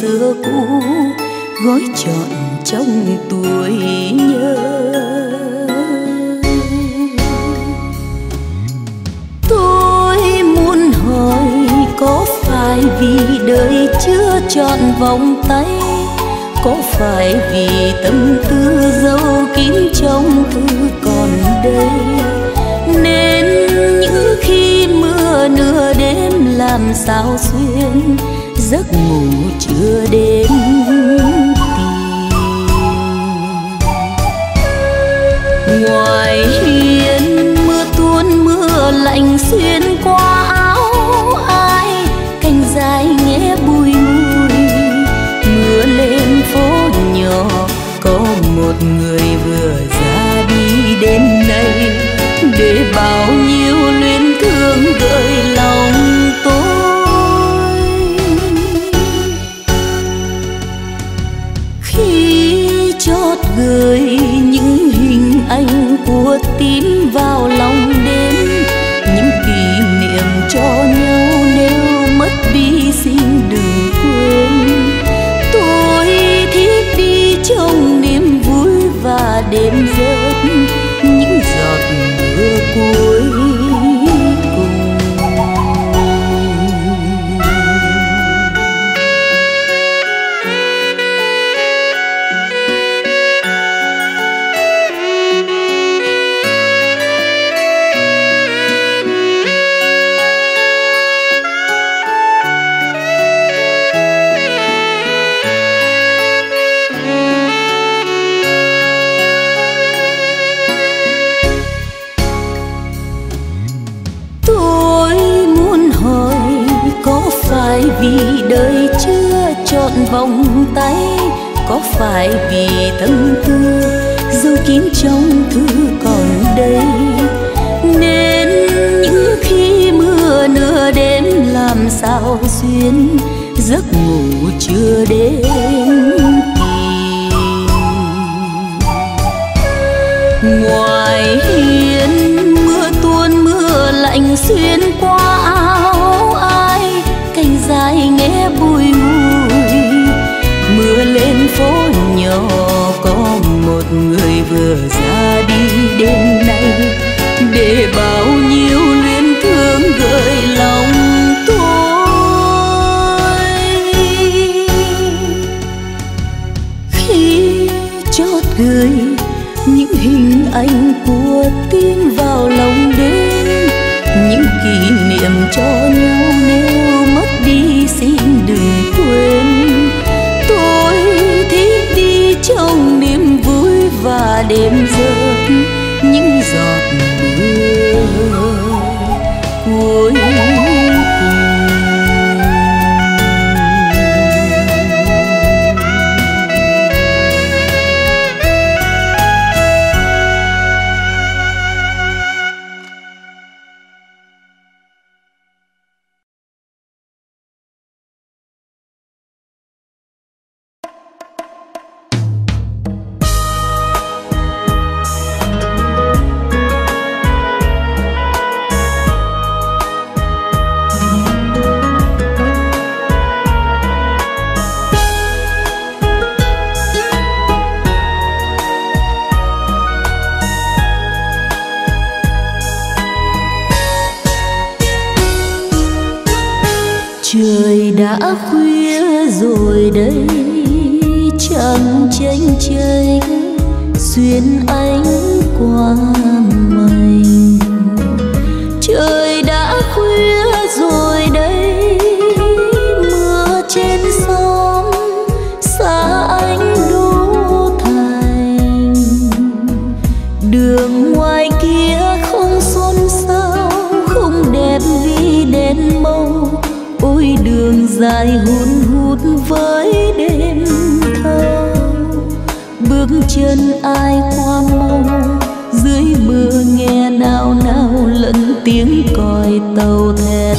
xưa cũ, gói trọn trong tuổi nhớ. Tôi muốn hỏi có phải vì đời chưa chọn vòng tay, có phải vì tâm tư dâu kín trong thư còn đây? Nên những khi mưa nửa đêm làm sao xuyên giấc ngủ chưa đến ngoài hiên mưa tuôn mưa lạnh xuyên qua lạnh xuyên qua áo ai, cành dài nghe bùi ngùi mưa lên phố nhỏ, có một người vừa ra đi đêm nay. Để bao nhiêu luyến thương gợi lòng tôi. Khi chót gửi những hình ảnh của tin cho nhau nếu mất đi xin đừng quên. Tôi thích đi trong niềm vui và đêm giấc, những giọt mưa cuối trời đã khuya rồi đây trăng tranh chênh xuyên ánh qua dài hun hút với đêm thâu bước chân ai qua mâu dưới mưa nghe nao nao lẫn tiếng còi tàu thét.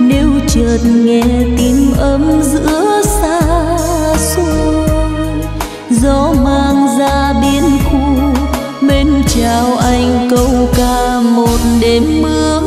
nếu chợt nghe tim ấm giữa xa xôi, gió mang ra biên khu, mến chào anh câu ca một đêm mưa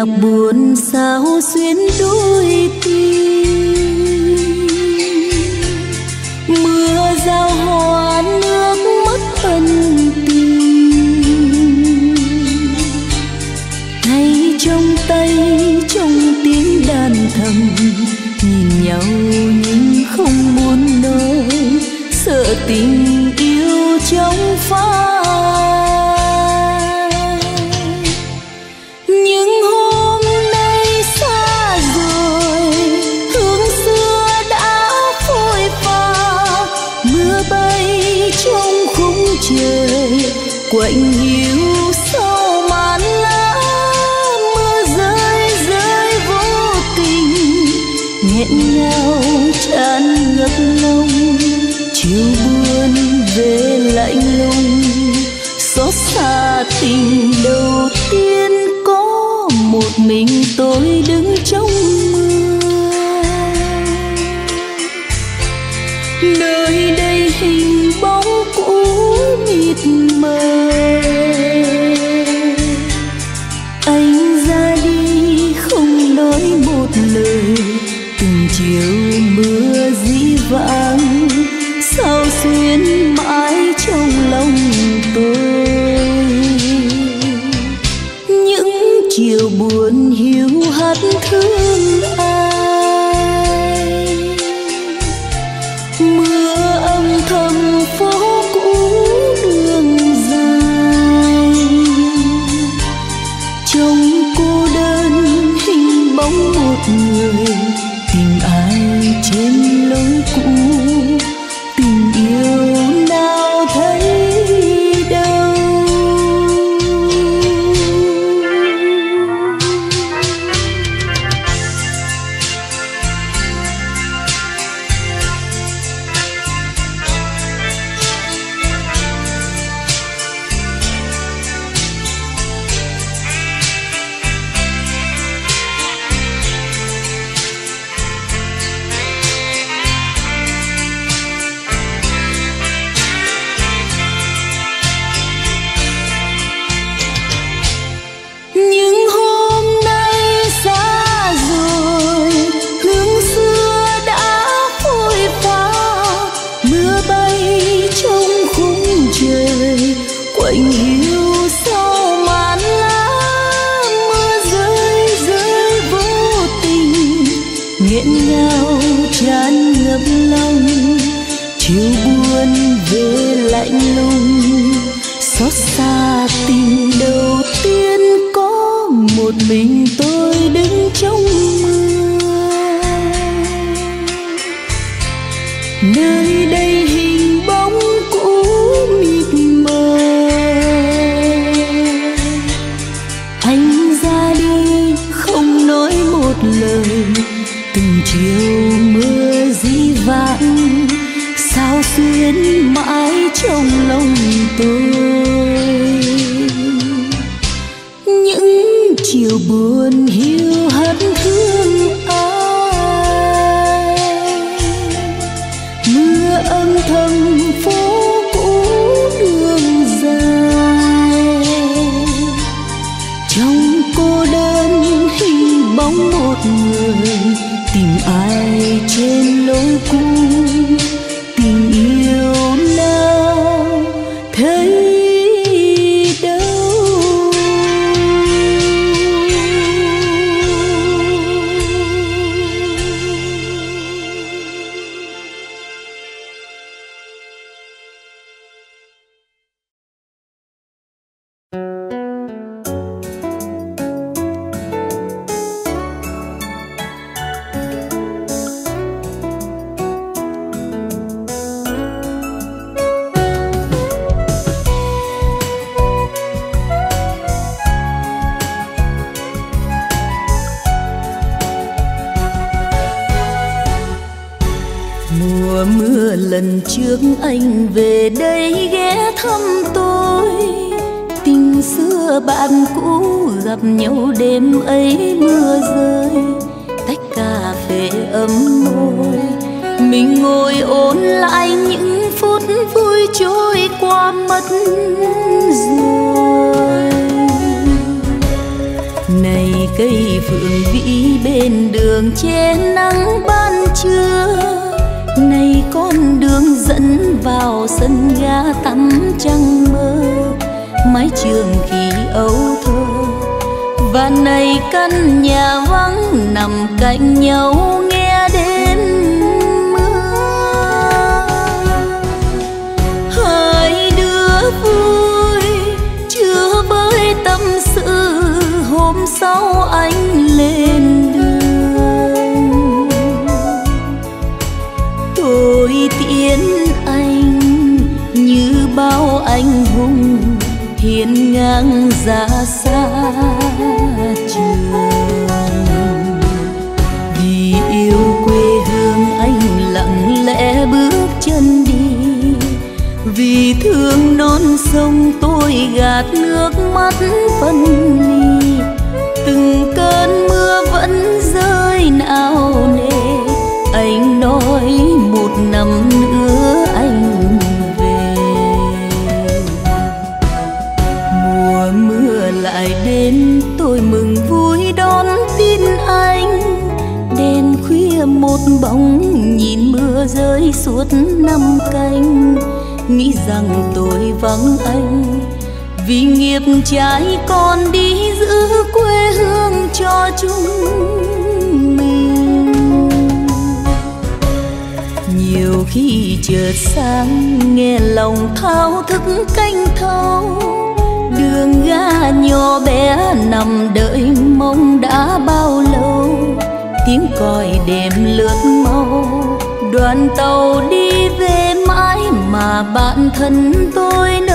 nhạc buồn sao xuyên đôi tim. Mưa giao hoa nước mất ân tình. Thay trong tay, trong tiếng đàn thầm, nhìn nhau nhưng không muốn nói sợ tình tôi chiều mưa dĩ vãng sao xuyên mãi trong lòng tôi? Những chiều buồn hiu ôn lại những phút vui trôi qua mất rồi. Này cây phượng vĩ bên đường che nắng ban trưa, này con đường dẫn vào sân ga tắm trăng mơ, mái trường khi âu thơ. Và này căn nhà vắng nằm cạnh nhau anh hùng hiên ngang ra xa trường. Vì yêu quê hương anh lặng lẽ bước chân đi. Vì thương non sông tôi gạt nước mắt phân ly. Từng bóng nhìn mưa rơi suốt năm canh. Nghĩ rằng tôi vắng anh, vì nghiệp trái con đi giữ quê hương cho chúng mình. Nhiều khi chợt sáng nghe lòng thao thức canh thâu. Đường ga nhỏ bé nằm đợi mong đã bao lâu tiếng còi đêm lướt mau đoàn tàu đi về mãi mà bạn thân tôi nơi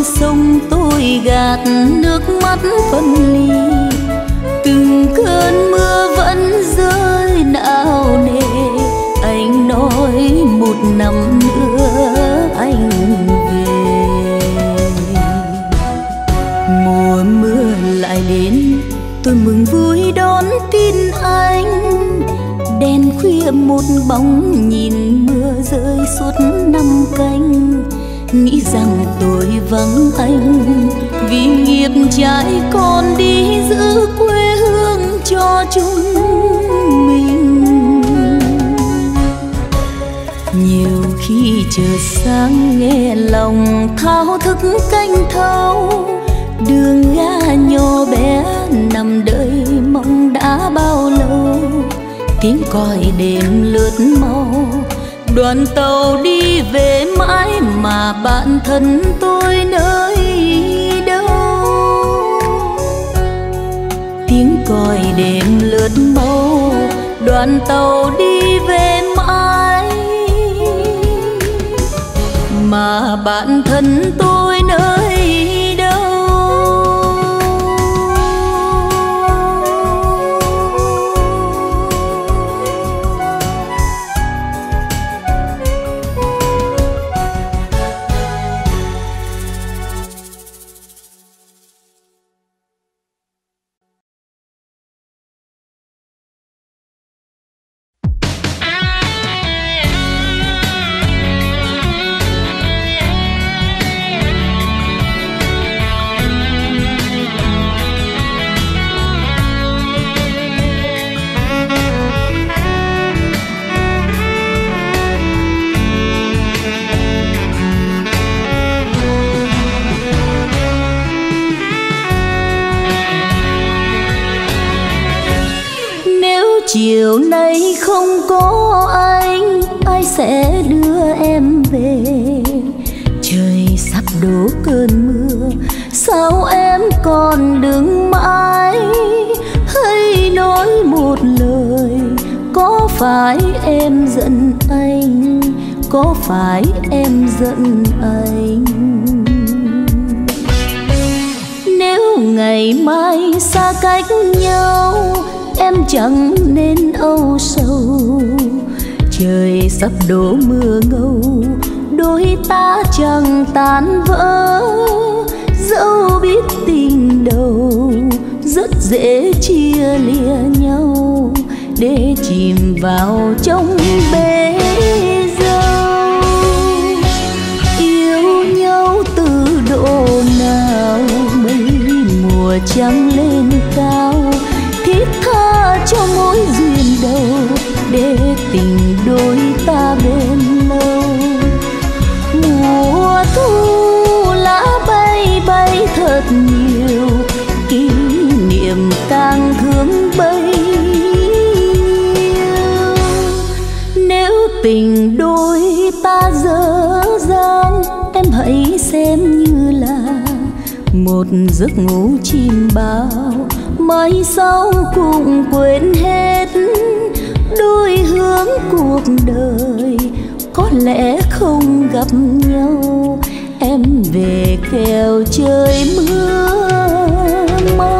non sông tôi gạt nước mắt phân ly. Từng cơn mưa vẫn rơi não nề, anh nói một năm nữa anh về. Mùa mưa lại đến, tôi mừng vui đón tin anh. Đen khuya một bóng nhìn mưa rơi suốt năm canh, nghĩ rằng tôi vắng anh vì nghiệp trái con đi giữ quê hương cho chúng mình. Nhiều khi chờ sáng nghe lòng thao thức canh thâu đường ga nhỏ bé nằm đợi mong đã bao lâu. Tiếng còi đêm lướt mau đoàn tàu đi về mãi mà bạn thân tôi nơi đâu? Tiếng còi đêm lướt mau đoàn tàu đi về mãi. Mà bạn thân tôi nơi phải em giận anh? Có phải em giận anh? Nếu ngày mai xa cách nhau, em chẳng nên âu sầu. Trời sắp đổ mưa ngâu, đôi ta chẳng tan vỡ. Dẫu biết tình đầu, rất dễ chia lìa nhau để chìm vào trong bể dâu yêu nhau từ độ nào, mấy mùa trăng lên cao. Thiết tha cho mối duyên đầu, để tình đôi ta bên lâu. Mùa thu tình đôi ta dở dang. Em hãy xem như là một giấc ngủ chim bao. Mai sau cũng quên hết đôi hướng cuộc đời. Có lẽ không gặp nhau, em về kèo trời mưa. Mong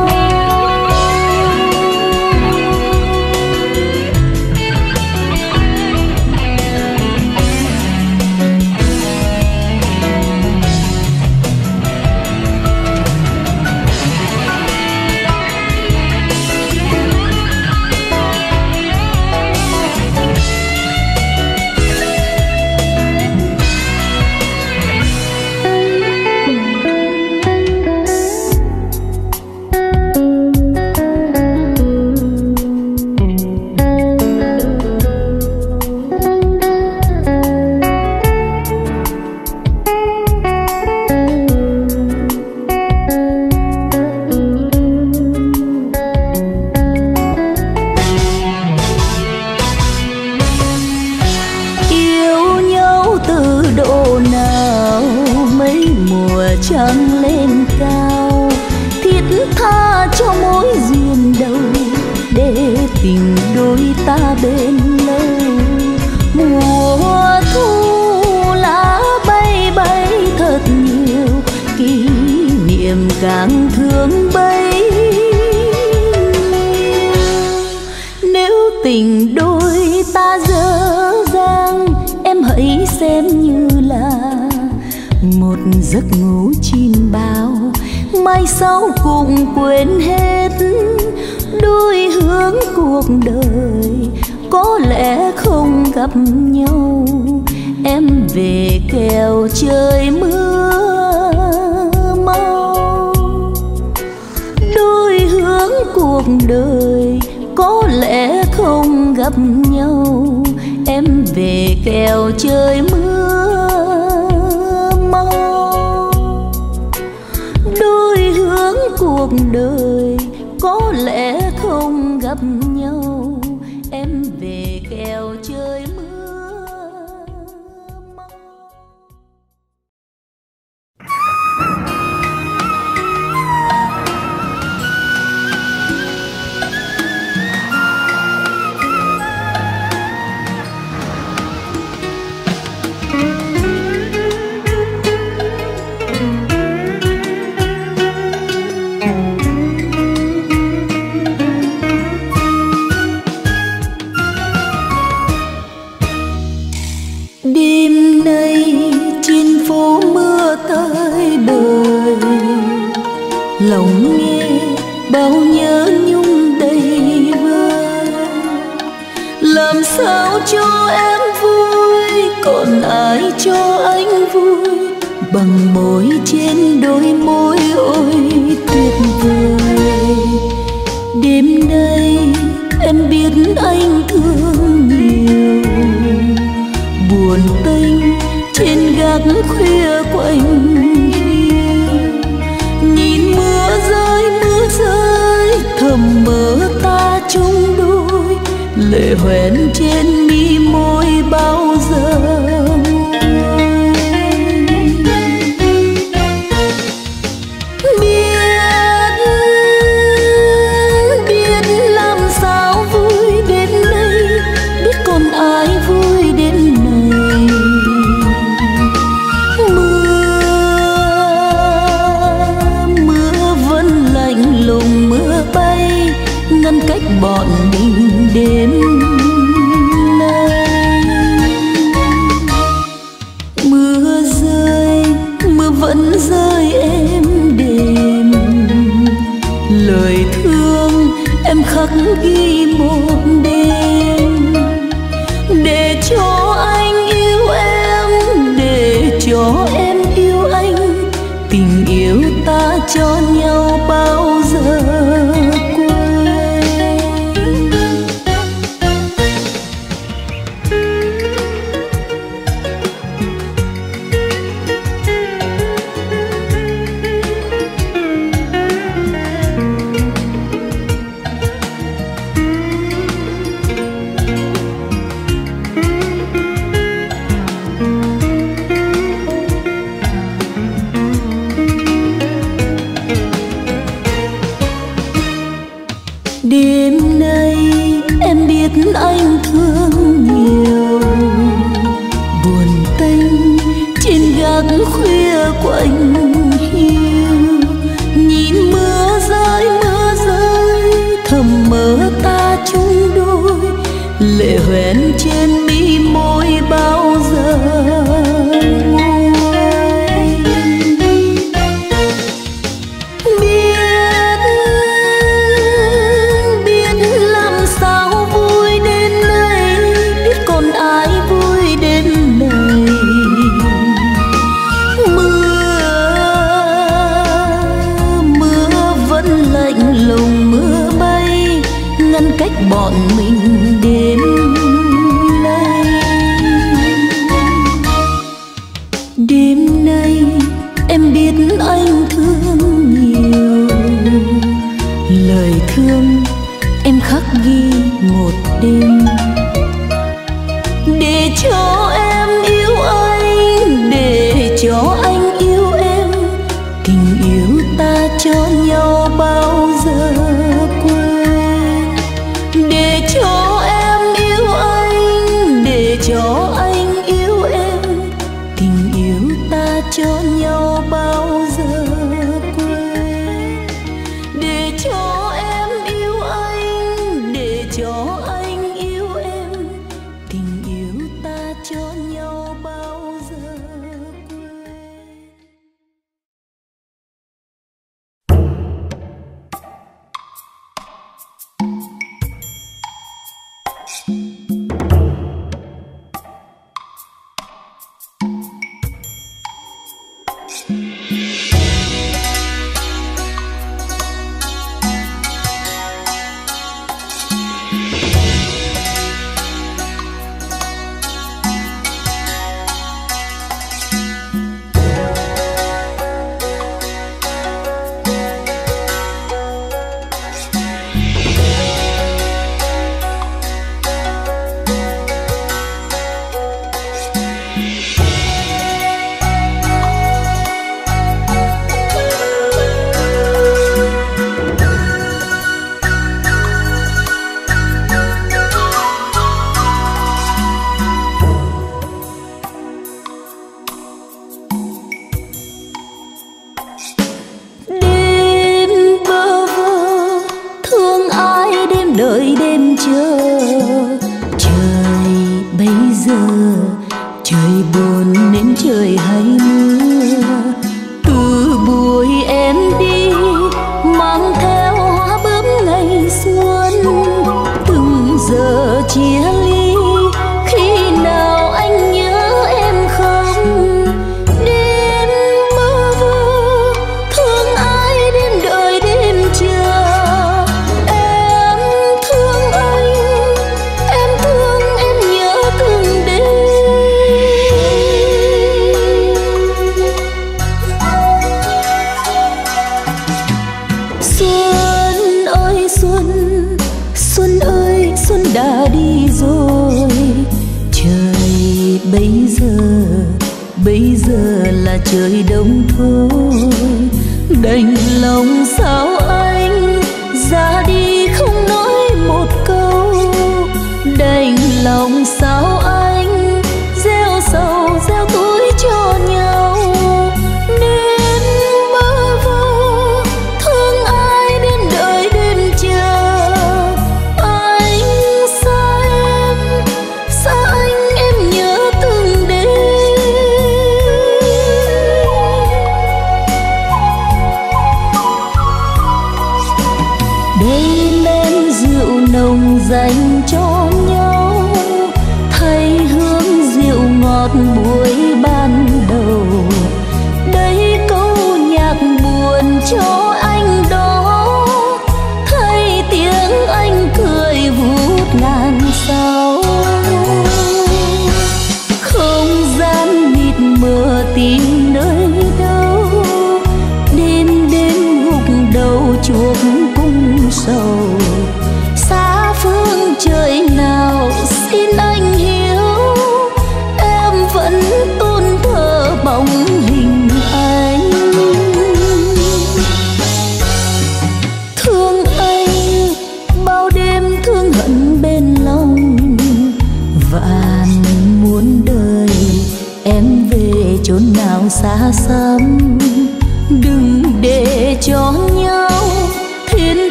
như là một giấc ngủ chim bao. Mai sau cũng quên hết đôi hướng cuộc đời. Có lẽ không gặp nhau, em về kèo trời mưa mau. Đôi hướng cuộc đời, có lẽ không gặp nhau. Em về kèo trời mưa cuộc đời có lẽ không gặp trên đôi môi ôi tuyệt vời. Đêm nay em biết anh thương nhiều. Buồn tênh trên gác khuya quanh nhìn mưa rơi mưa rơi, thầm mơ ta chung đôi. Lệ hoen trên mi môi bao giờ. anh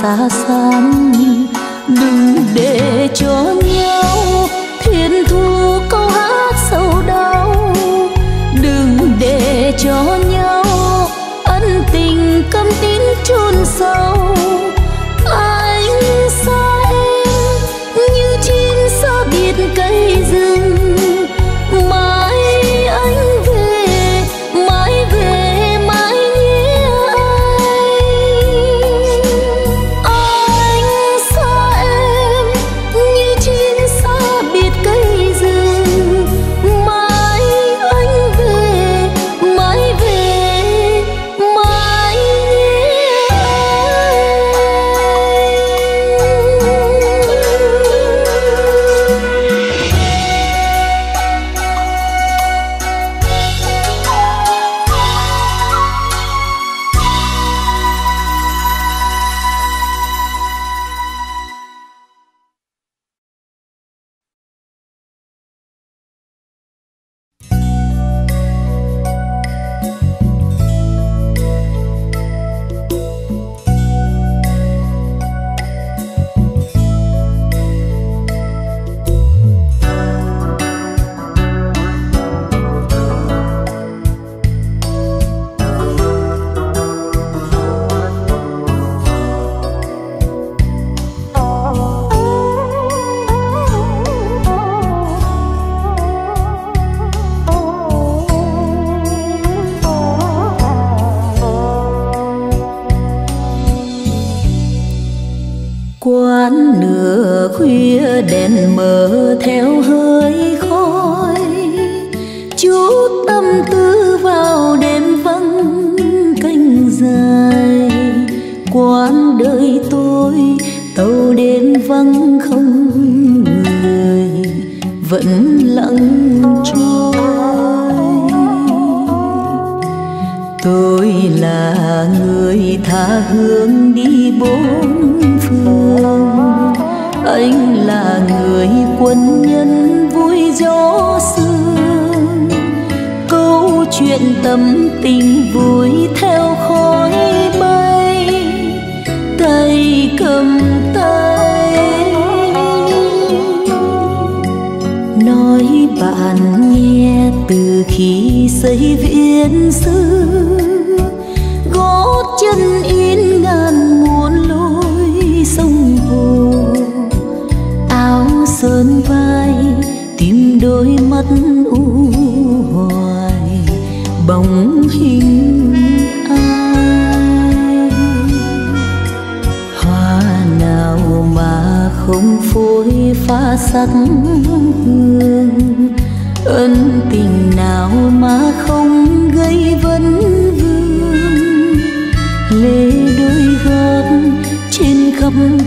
xa xăm.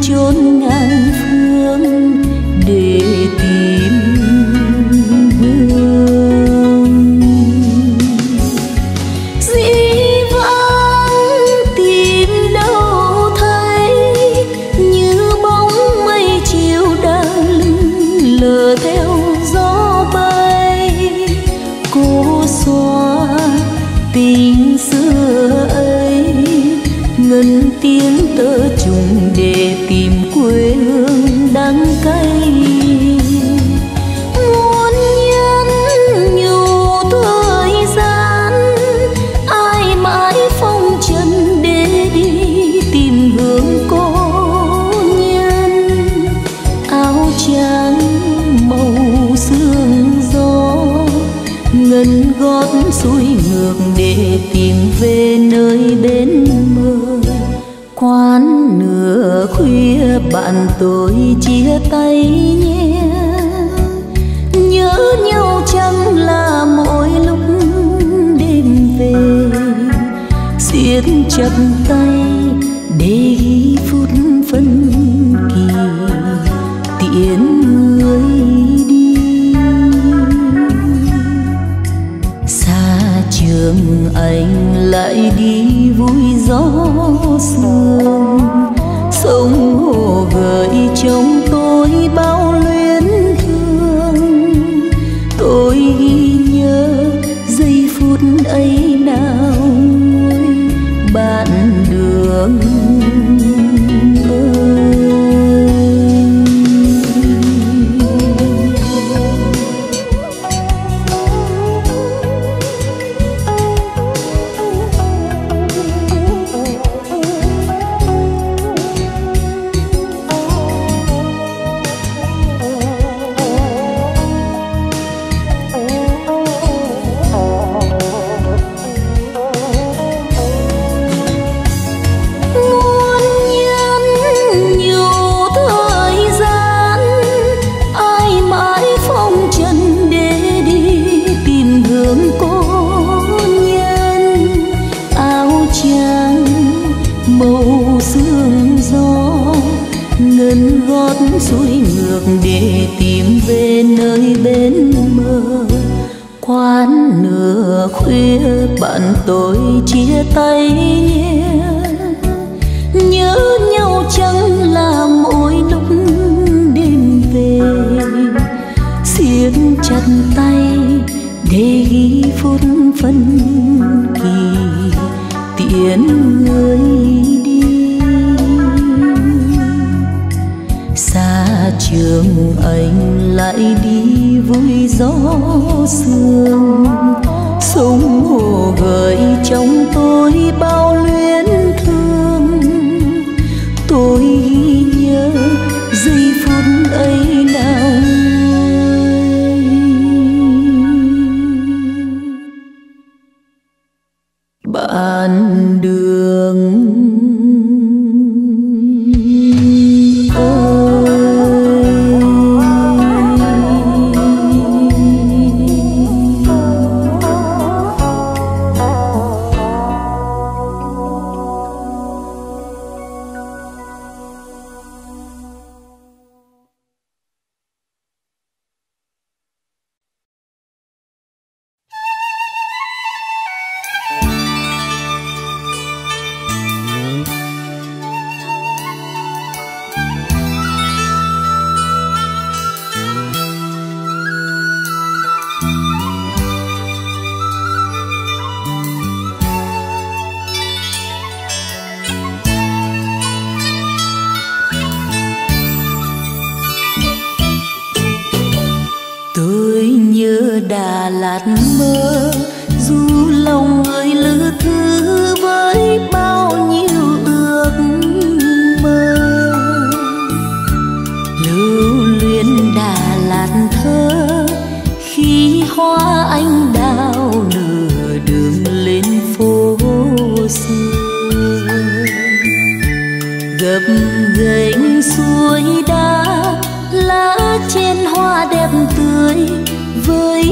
Chốn ngàn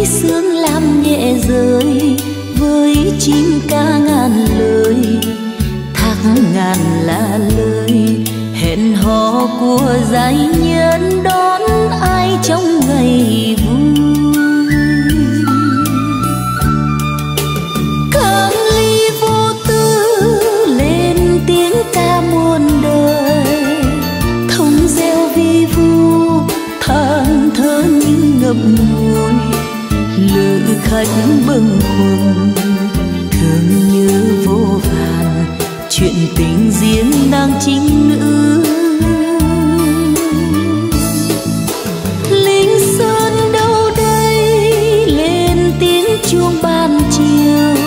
sương lam nhẹ rơi với chim ca ngàn lời. Thác ngàn là lời, hẹn hò của giai nhân đón ai trong ngày vui. Khách bâng khuâng thương như vô vàn, chuyện tình riêng đang chính nữ. Linh sơn đâu đây, lên tiếng chuông ban chiều.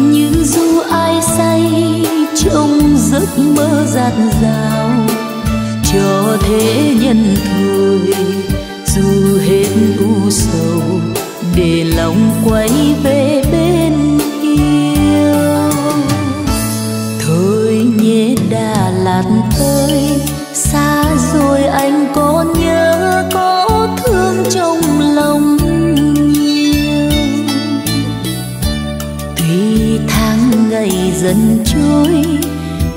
Như du ai say trong giấc mơ giạt rào cho thế nhân thôi dù hết u sầu để lòng quay về bên yêu thôi nhé đà lạt ơi xa rồi anh có nhớ có thương trong lòng nhiều. Tuy tháng ngày dần trôi,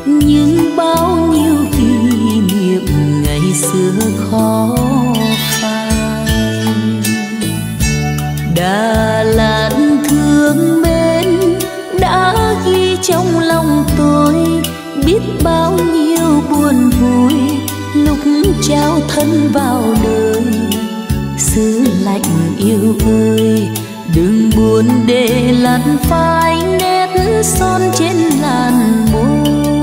nhưng bao nhiêu kỷ niệm ngày xưa khó Đà Lạt thương mến đã ghi trong lòng tôi biết bao nhiêu buồn vui lúc trao thân vào đời. Xứ lạnh yêu ơi, đừng buồn để lặn phai nét son trên làn môi.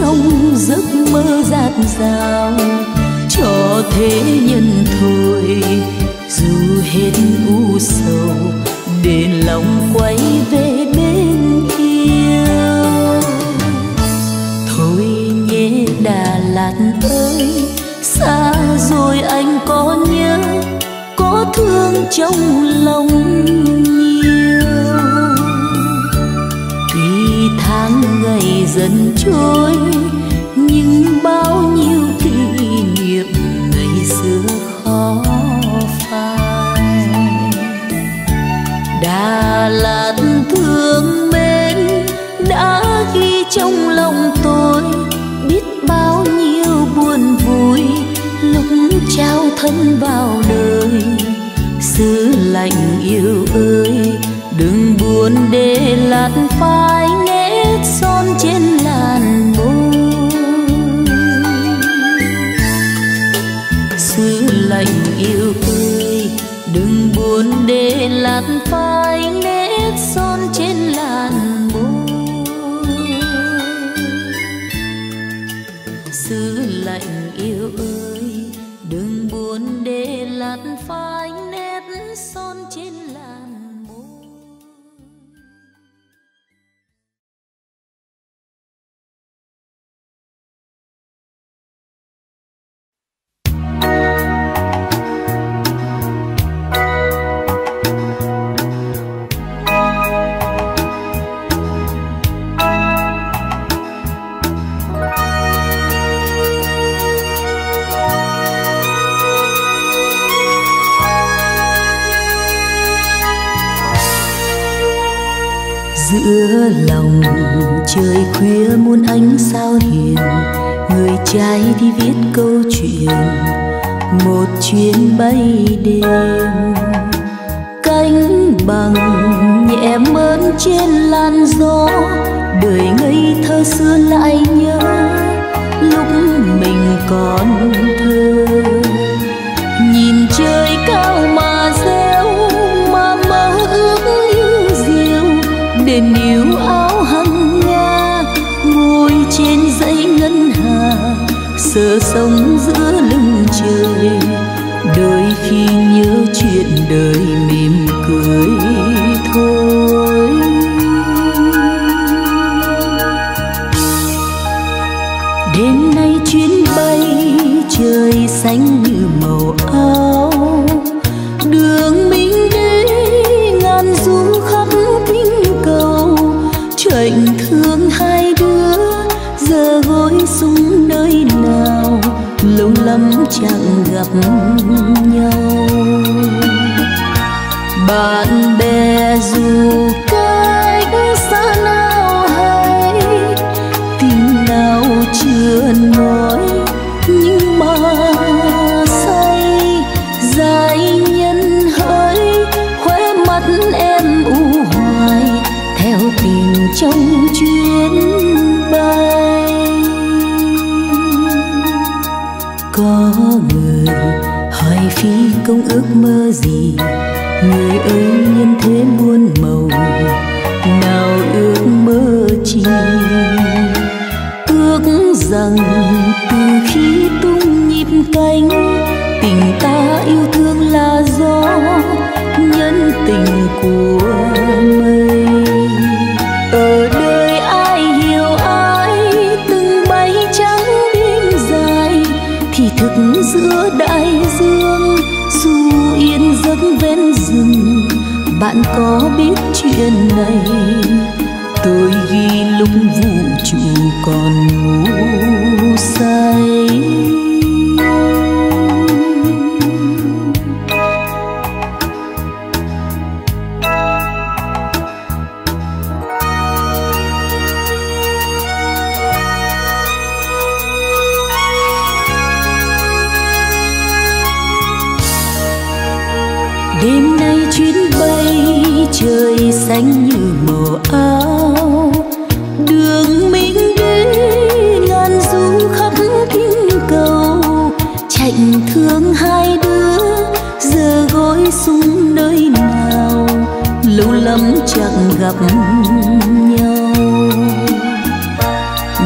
Trong giấc mơ dạt rào cho thế nhân thôi, dù hết u sầu để lòng quay về bên yêu thôi nhé đà lạt ơi, xa rồi anh có nhớ, có thương trong lòng nhiều ngày dần trôi, nhưng bao nhiêu kỷ niệm ngày xưa khó phai. Đà Lạt thương mến đã ghi trong lòng tôi biết bao nhiêu buồn vui lúc trao thân vào đời. Xứ lạnh yêu ơi, đừng buồn để lạt lạt phai trời khuya muôn ánh sao hiền, người trai đi viết câu chuyện, một chuyến bay đêm. Cánh bằng nhẹ mơn trên làn gió, đời ngây thơ xưa lại nhớ, lúc mình còn sống sông giữa lưng trời. Đôi khi nhớ chuyện đời mỉm cười thôi. Đêm nay chuyến bay trời xanh như màu áo. Chẳng gặp nhau. Bạn công ước mơ gì. Người ơi nhân thế muôn màu, nào ước mơ chi? Ước rằng từ khi tung nhịp cánh bạn có biết chuyện này? Tôi ghi lúc vũ trụ còn ngủ say.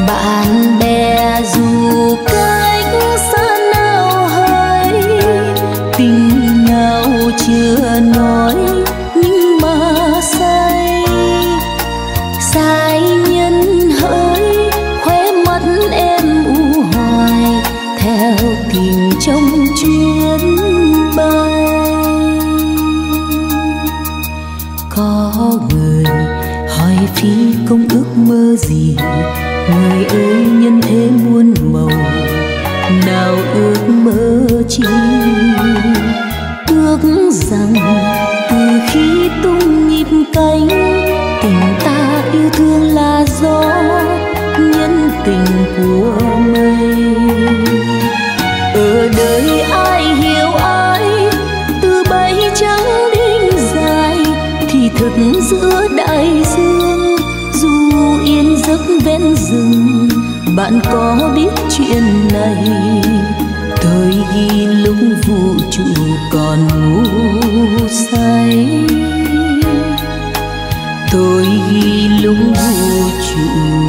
Bạn có biết chuyện này. Tôi ghi lúc vũ trụ còn ngủ say. Tôi ghi lúc vũ trụ